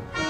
Christian.